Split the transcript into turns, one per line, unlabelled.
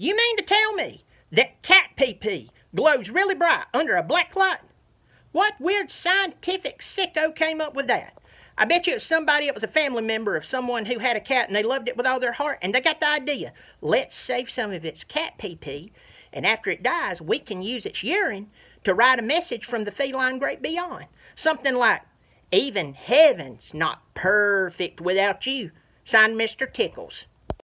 You mean to tell me that cat pee pee glows really bright under a black light? What weird scientific sicko came up with that? I bet you it was somebody that was a family member of someone who had a cat and they loved it with all their heart and they got the idea. Let's save some of its cat pee pee and after it dies, we can use its urine to write a message from the feline great beyond. Something like, even heaven's not perfect without you. Signed, Mr. Tickles.